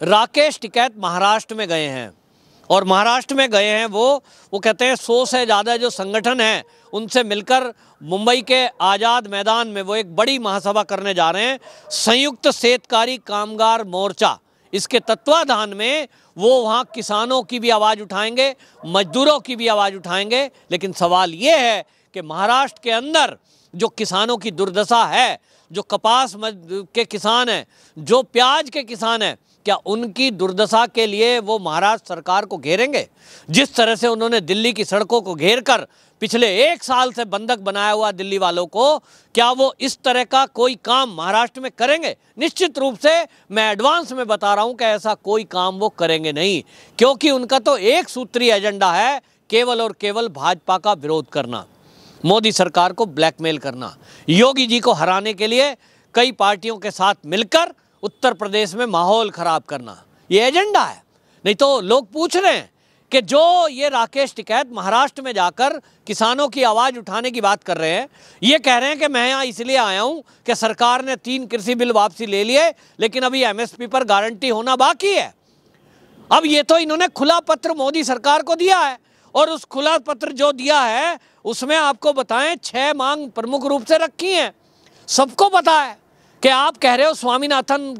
राकेश टिकैत महाराष्ट्र में गए हैं। और महाराष्ट्र में गए हैं वो वो कहते हैं, सौ से ज़्यादा जो संगठन हैं, उनसे मिलकर मुंबई के आज़ाद मैदान में वो एक बड़ी महासभा करने जा रहे हैं। संयुक्त सेतकारी कामगार मोर्चा, इसके तत्वाधान में वो वहाँ किसानों की भी आवाज़ उठाएँगे, मजदूरों की भी आवाज़ उठाएँगे। लेकिन सवाल ये है कि महाराष्ट्र के अंदर जो किसानों की दुर्दशा है, जो कपास के किसान हैं, जो प्याज के किसान हैं क्या उनकी दुर्दशा के लिए वो महाराष्ट्र सरकार को घेरेंगे? जिस तरह से उन्होंने दिल्ली की सड़कों को घेर कर पिछले एक साल से बंधक बनाया हुआ दिल्ली वालों को, क्या वो इस तरह का कोई काम महाराष्ट्र में करेंगे? निश्चित रूप से मैं एडवांस में बता रहा हूँ कि ऐसा कोई काम वो करेंगे नहीं, क्योंकि उनका तो एक सूत्रीय एजेंडा है, केवल और केवल भाजपा का विरोध करना। मोदी सरकार को ब्लैकमेल करना। योगी जी को हराने के लिए कई पार्टियों के साथ मिलकर उत्तर प्रदेश में माहौल खराब करना। ये एजेंडा है। नहीं तो लोग पूछ रहे हैं कि जो ये राकेश टिकैत महाराष्ट्र में जाकर किसानों की आवाज़ उठाने की बात कर रहे हैं, ये कह रहे हैं कि मैं यहाँ इसलिए आया हूँ कि सरकार ने तीन कृषि बिल वापसी ले लिए, लेकिन अभी एमएसपी पर गारंटी होना बाकी है। अब ये तो इन्होंने खुला पत्र मोदी सरकार को दिया है, और उस खुला पत्र जो दिया है, उसमें आपको बताएँ, छह मांग प्रमुख रूप से रखी हैं। सबको पता है। कि आप कह रहे हो स्वामीनाथन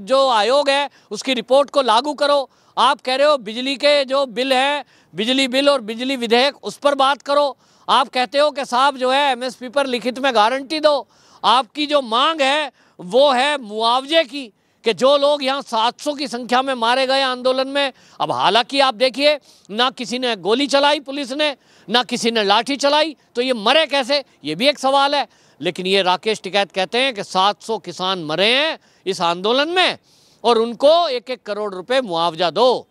जो आयोग है, उसकी रिपोर्ट को लागू करो। आप कह रहे हो बिजली के जो बिल हैं, बिजली बिल और बिजली विधेयक, उस पर बात करो। आप कहते हो कि साहब जो है एमएसपी पर लिखित में गारंटी दो। आपकी जो मांग है, वो है मुआवजे की। कि जो लोग यहाँ 700 की संख्या में मारे गए आंदोलन में, अब हालाँकि आप देखिए, ना किसी ने गोली चलाई पुलिस ने, ना किसी ने लाठी चलाई तो ये मरे कैसे? ये भी एक सवाल है। लेकिन ये राकेश टिकैत कहते हैं कि 700 किसान मरे हैं इस आंदोलन में, और उनको एक एक करोड़ रुपए मुआवजा दो।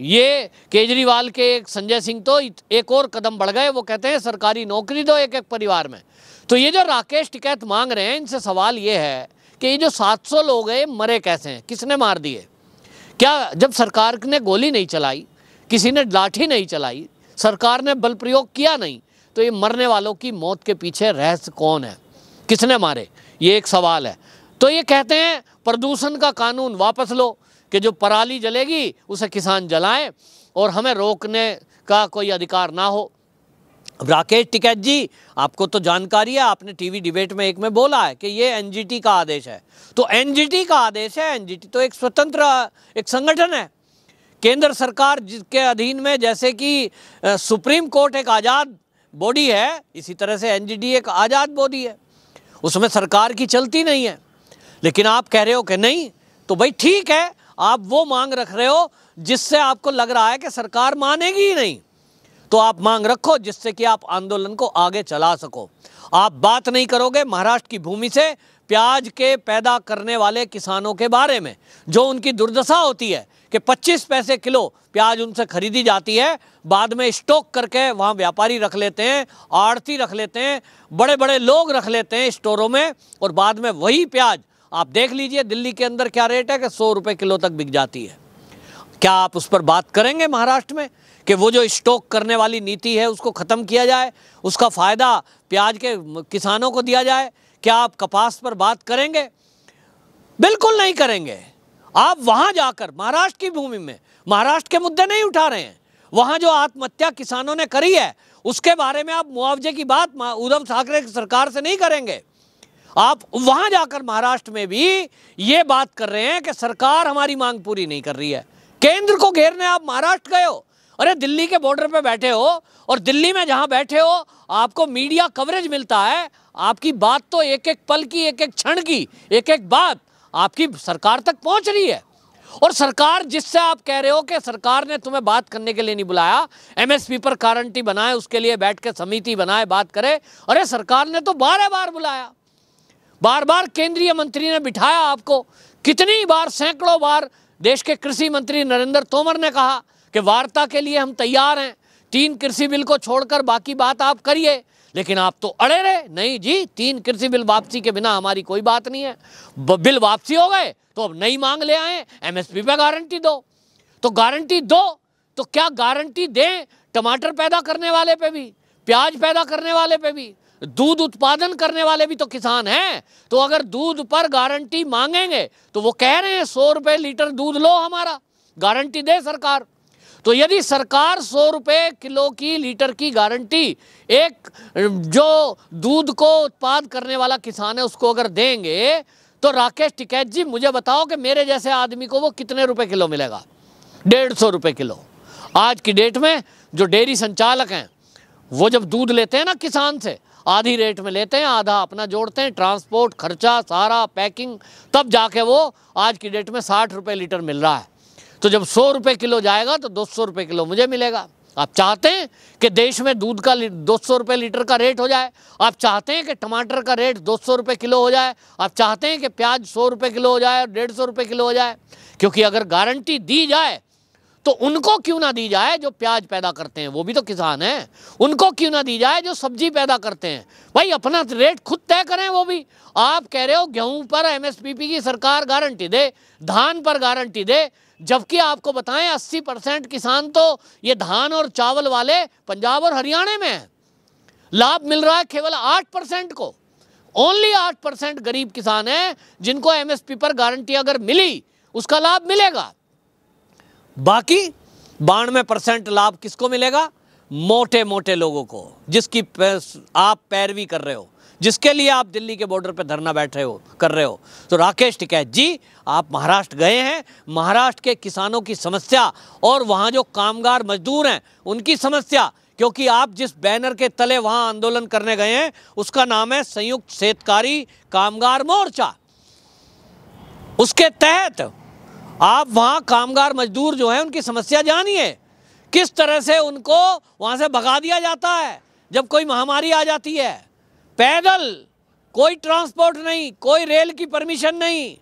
ये केजरीवाल के एक संजय सिंह तो एक और कदम बढ़ गए, वो कहते हैं सरकारी नौकरी दो एक एक परिवार में। तो ये जो राकेश टिकैत मांग रहे हैं, इनसे सवाल ये है कि ये जो 700 लोग हैं मरे कैसे हैं? किसने मार दिए? क्या जब सरकार ने गोली नहीं चलाई, किसी ने लाठी नहीं चलाई, सरकार ने बल प्रयोग किया नहीं तो ये मरने वालों की मौत के पीछे रहस्य कौन है? किसने मारे? ये एक सवाल है। तो ये कहते हैं, प्रदूषण का कानून वापस लो, कि जो पराली जलेगी, उसे किसान जलाएँ, और हमें रोकने का कोई अधिकार ना हो। राकेश टिकैत जी, आपको तो जानकारी है, आपने टीवी डिबेट में एक में बोला है कि ये एनजीटी का आदेश है। तो एनजीटी का आदेश है, एनजीटी तो एक स्वतंत्र, एक संगठन है। केंद्र सरकार जिसके अधीन में जैसे कि सुप्रीम कोर्ट एक आज़ाद बॉडी है, इसी तरह से एनजीटी एक आज़ाद बॉडी है। उसमें सरकार की चलती नहीं है। लेकिन आप कह रहे हो कि नहीं तो भाई ठीक है, आप वो मांग रख रहे हो जिससे आपको लग रहा है कि सरकार मानेगी ही नहीं। तो आप मांग रखो जिससे कि आप आंदोलन को आगे चला सको। आप बात नहीं करोगे महाराष्ट्र की भूमि से प्याज के पैदा करने वाले किसानों के बारे में, जो उनकी दुर्दशा होती है कि 25 पैसे किलो प्याज उनसे खरीदी जाती है, बाद में स्टॉक करके वहाँ व्यापारी रख लेते हैं आड़ती रख लेते हैं बड़े बड़े लोग रख लेते हैं स्टोरों में, और बाद में वही प्याज, आप देख लीजिए दिल्ली के अंदर क्या रेट है कि सौ रुपये किलो तक बिक जाती है। क्या आप उस पर बात करेंगे महाराष्ट्र में कि वो जो स्टॉक करने वाली नीति है, उसको ख़त्म किया जाए, उसका फ़ायदा प्याज के किसानों को दिया जाए? क्या आप कपास पर बात करेंगे? बिल्कुल नहीं करेंगे। आप वहाँ जाकर महाराष्ट्र की भूमि में, महाराष्ट्र के मुद्दे नहीं उठा रहे हैं। वहाँ जो आत्महत्या किसानों ने करी है, उसके बारे में आप मुआवजे की बात उद्धव ठाकरे सरकार से नहीं करेंगे। आप वहाँ जाकर महाराष्ट्र में भी ये बात कर रहे हैं कि सरकार हमारी मांग पूरी नहीं कर रही है। केंद्र को घेरने आप महाराष्ट्र गए हो। अरे, दिल्ली के बॉर्डर पे बैठे हो और दिल्ली में जहाँ बैठे हो, आपको मीडिया कवरेज मिलता है। आपकी बात तो एक एक पल की एक एक क्षण की एक एक बात आपकी सरकार तक पहुँच रही है। और सरकार जिससे आप कह रहे हो कि सरकार ने तुम्हें बात करने के लिए नहीं बुलाया एमएसपी पर गारंटी बनाए, उसके लिए बैठ के समिति बनाए, बात करे, अरे, सरकार ने तो बार बार बुलाया। बार बार केंद्रीय मंत्री ने बिठाया आपको। कितनी बार, सैकड़ों बार देश के कृषि मंत्री नरेंद्र तोमर ने कहा कि वार्ता के लिए हम तैयार हैं। तीन कृषि बिल को छोड़कर बाकी बात आप करिए। लेकिन आप तो अड़े रहे। नहीं जी, तीन कृषि बिल वापसी के बिना हमारी कोई बात नहीं है। बिल वापसी हो गए तो अब नई मांग ले आए। एमएसपी पे गारंटी दो। तो गारंटी दो। तो क्या गारंटी दें टमाटर पैदा करने वाले पे भी, प्याज पैदा करने वाले पे भी? दूध उत्पादन करने वाले भी तो किसान हैं। तो अगर दूध पर गारंटी मांगेंगे तो वो कह रहे हैं, सौ रुपए लीटर दूध लो हमारा, गारंटी दे सरकार। तो यदि सरकार सौ रुपये किलो की लीटर की गारंटी एक, जो दूध को उत्पाद करने वाला किसान है, उसको अगर देंगे तो राकेश टिकैत जी, मुझे बताओ कि मेरे जैसे आदमी को वो कितने रुपए किलो मिलेगा? डेढ़ सौ रुपये किलो। आज की डेट में जो डेयरी संचालक हैं, वो जब दूध लेते हैं ना किसान से आधी रेट में लेते हैं, आधा अपना जोड़ते हैं, ट्रांसपोर्ट, खर्चा, सारा, पैकिंग, तब जाके वो आज की डेट में साठ रुपये लीटर मिल रहा है। तो जब सौ रुपये किलो जाएगा तो दो सौ रुपये किलो मुझे मिलेगा। आप चाहते हैं कि देश में दूध का दो सौ रुपये लीटर का रेट हो जाए, आप चाहते हैं कि टमाटर का रेट दो सौ रुपये किलो हो जाए, आप चाहते हैं कि प्याज सौ रुपये किलो हो जाए और डेढ़ सौ रुपये किलो हो जाए, क्योंकि अगर गारंटी दी जाए तो उनको क्यों ना दी जाए जो प्याज पैदा करते हैं? वो भी तो किसान हैं। उनको क्यों ना दी जाए जो सब्ज़ी पैदा करते हैं? भाई, अपना रेट खुद तय करें वो भी। आप कह रहे हो गेहूँ पर एमएसपी की सरकार गारंटी दे, धान पर गारंटी दे, जबकि आपको बताएँ 80 परसेंट किसान तो ये धान और चावल वाले पंजाब और हरियाणा में है। लाभ मिल रहा है केवल आठ परसेंट को। ओनली आठ परसेंट गरीब किसान है जिनको एमएसपी पर गारंटी अगर मिली, उसका लाभ मिलेगा। बाकी बानवे परसेंट लाभ किसको मिलेगा? मोटे मोटे लोगों को, जिसकी आप पैरवी कर रहे हो, जिसके लिए आप दिल्ली के बॉर्डर पर धरना बैठ रहे हो, कर रहे हो। तो राकेश टिकैत जी, आप महाराष्ट्र गए हैं, महाराष्ट्र के किसानों की समस्या और वहाँ जो कामगार मजदूर हैं, उनकी समस्या, क्योंकि आप जिस बैनर के तले वहाँ आंदोलन करने गए हैं, उसका नाम है संयुक्त शेतकारी कामगार मोर्चा। उसके तहत आप वहाँ कामगार मजदूर जो हैं, उनकी समस्या जानिए। किस तरह से उनको वहाँ से भगा दिया जाता है, जब कोई महामारी आ जाती है। पैदल कोई ट्रांसपोर्ट नहीं, कोई रेल की परमिशन नहीं।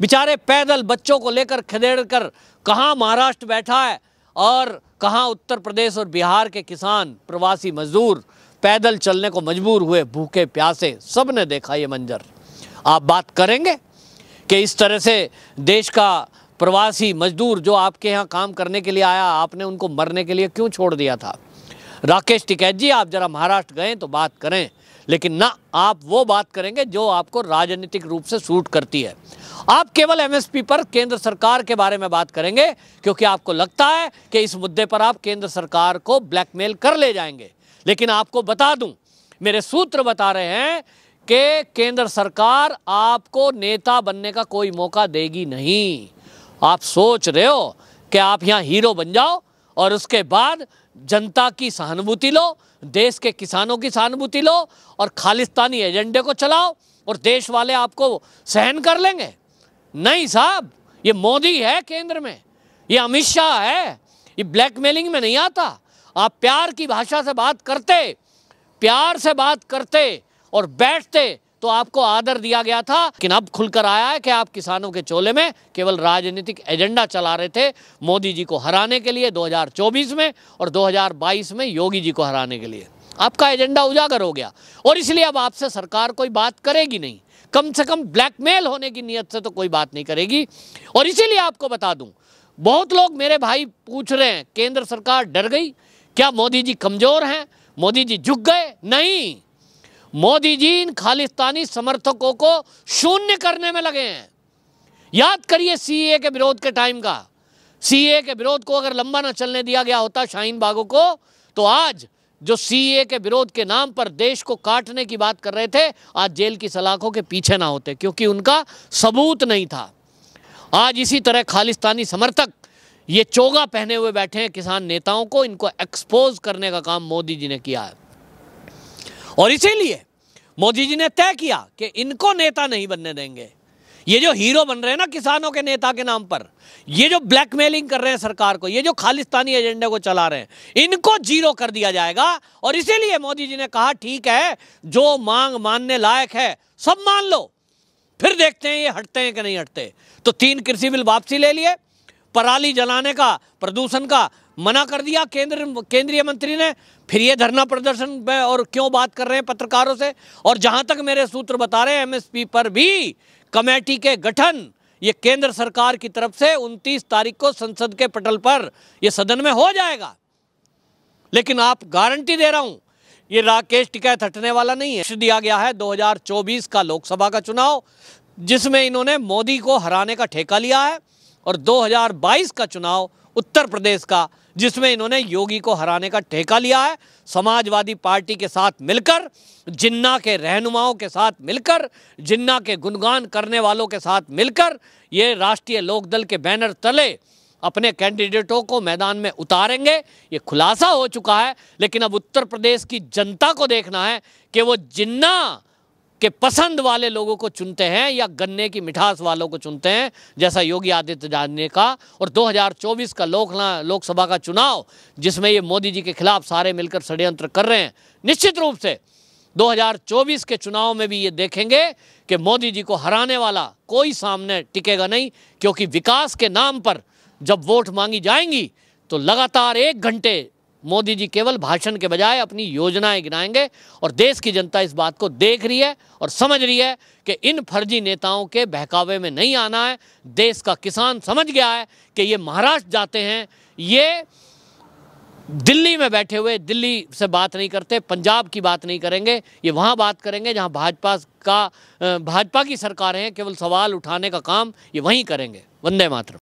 बेचारे पैदल बच्चों को लेकर खदेड़ कर कहाँ महाराष्ट्र बैठा है और कहाँ उत्तर प्रदेश और बिहार के किसान, प्रवासी मजदूर पैदल चलने को मजबूर हुए, भूखे प्यासे सबने देखा ये मंजर। आप बात करेंगे कि इस तरह से देश का प्रवासी मजदूर जो आपके यहाँ काम करने के लिए आया, आपने उनको मरने के लिए क्यों छोड़ दिया था? राकेश टिकैत जी, आप जरा महाराष्ट्र गए तो बात करें, लेकिन ना आप वो बात करेंगे जो आपको राजनीतिक रूप से सूट करती है। आप केवल एमएसपी पर केंद्र सरकार के बारे में बात करेंगे, क्योंकि आपको लगता है कि इस मुद्दे पर आप केंद्र सरकार को ब्लैकमेल कर ले जाएँगे। लेकिन आपको बता दूँ, मेरे सूत्र बता रहे हैं कि केंद्र सरकार आपको नेता बनने का कोई मौका देगी नहीं। आप सोच रहे हो कि आप यहाँ हीरो बन जाओ और उसके बाद जनता की सहानुभूति लो, देश के किसानों की सहानुभूति लो और खालिस्तानी एजेंडे को चलाओ और देश वाले आपको सहन कर लेंगे। नहीं साहब, ये मोदी है केंद्र में, ये अमित शाह है, ये ब्लैकमेलिंग में नहीं आता। आप प्यार की भाषा से बात करते, प्यार से बात करते और बैठते तो आपको आदर दिया गया था। लेकिन अब खुलकर आया है कि आप किसानों के चोले में केवल राजनीतिक एजेंडा चला रहे थे मोदी जी को हराने के लिए 2024 में और 2022 में योगी जी को हराने के लिए। आपका एजेंडा उजागर हो गया और इसलिए अब आपसे सरकार कोई बात करेगी नहीं। कम से कम ब्लैकमेल होने की नीयत से तो कोई बात नहीं करेगी। और इसीलिए आपको बता दूँ, बहुत लोग मेरे भाई पूछ रहे हैं, केंद्र सरकार डर गई? क्या मोदी जी कमज़ोर हैं? मोदी जी झुक गए? नहीं। मोदी जी इन खालिस्तानी समर्थकों को शून्य करने में लगे हैं। याद करिए सीए के विरोध के टाइम का। सीए के विरोध को अगर लंबा ना चलने दिया गया होता शाहीन बागों को तो आज जो सीए के विरोध के नाम पर देश को काटने की बात कर रहे थे, आज जेल की सलाखों के पीछे ना होते, क्योंकि उनका सबूत नहीं था। आज इसी तरह खालिस्तानी समर्थक ये चोगा पहने हुए बैठे हैं किसान नेताओं को, इनको एक्सपोज करने का काम मोदी जी ने किया है। और इसीलिए मोदी जी ने तय किया कि इनको नेता नहीं बनने देंगे। ये जो हीरो बन रहे हैं ना किसानों के नेता के नाम पर, ये जो ब्लैकमेलिंग कर रहे हैं सरकार को, ये जो खालिस्तानी एजेंडे को चला रहे हैं, इनको ज़ीरो कर दिया जाएगा। और इसीलिए मोदी जी ने कहा, ठीक है, जो मांग मानने लायक है, सब मान लो। फिर देखते हैं ये हटते हैं कि नहीं हटते। तो तीन कृषि बिल वापसी ले लिए, पराली जलाने का, प्रदूषण का मना कर दिया, केंद्र, केंद्रीय मंत्री ने। फिर ये धरना प्रदर्शन और क्यों बात कर रहे हैं पत्रकारों से? और जहाँ तक मेरे सूत्र बता रहे हैं एमएसपी पर भी कमेटी के गठन, ये केंद्र सरकार की तरफ़ से 29 तारीख को संसद के पटल पर ये सदन में हो जाएगा। लेकिन आप गारंटी दे रहा हूँ, ये राकेश टिकैत हटने वाला नहीं है। दिया गया है 2024 का लोकसभा का चुनाव, जिसमें इन्होंने मोदी को हराने का ठेका लिया है, और 2022 का चुनाव उत्तर प्रदेश का, जिसमें इन्होंने योगी को हराने का ठेका लिया है। समाजवादी पार्टी के साथ मिलकर, जिन्ना के रहनुमाओं के साथ मिलकर, जिन्ना के गुणगान करने वालों के साथ मिलकर, ये राष्ट्रीय लोकदल के बैनर तले अपने कैंडिडेटों को मैदान में उतारेंगे। ये खुलासा हो चुका है, लेकिन अब उत्तर प्रदेश की जनता को देखना है कि वो जिन्ना के पसंद वाले लोगों को चुनते हैं या गन्ने की मिठास वालों को चुनते हैं, जैसा योगी आदित्यनाथ ने कहा, और 2024 का लोक लोकसभा का चुनाव, जिसमें ये मोदी जी के खिलाफ सारे मिलकर षड्यंत्र कर रहे हैं। निश्चित रूप से 2024 के चुनाव में भी ये देखेंगे कि मोदी जी को हराने वाला कोई सामने टिकेगा नहीं, क्योंकि विकास के नाम पर जब वोट मांगी जाएँगी तो लगातार एक घंटे मोदी जी केवल भाषण के बजाय अपनी योजनाएँ गिनाएँगे और देश की जनता इस बात को देख रही है और समझ रही है कि इन फर्जी नेताओं के बहकावे में नहीं आना है। देश का किसान समझ गया है कि ये महाराष्ट्र जाते हैं। ये दिल्ली में बैठे हुए, दिल्ली से बात नहीं करते, पंजाब की बात नहीं करेंगे, ये वहाँ बात करेंगे जहाँ भाजपा का भाजपा की सरकार है, केवल सवाल उठाने का काम ये वहीं करेंगे। वंदे मातरम।